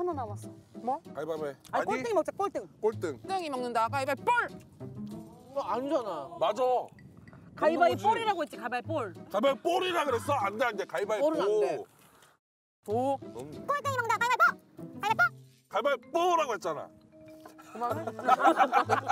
하나 남았어. 뭐? 가위바위보 해. 아니, 꼴등이 먹자, 꼴등. 꼴등. 땡이 먹는다. 가위바위보 볼. 너 아니잖아. 맞아. 가위바위보 볼이라고 했지, 가위바위보 볼. 가위바위보 볼이라 그랬어? 안 돼, 안 돼. 가위바위보. 볼은 안 돼. 도. 꼴등이 먹는다, 가위바위보! 가위바위보라고 했잖아. 그만해.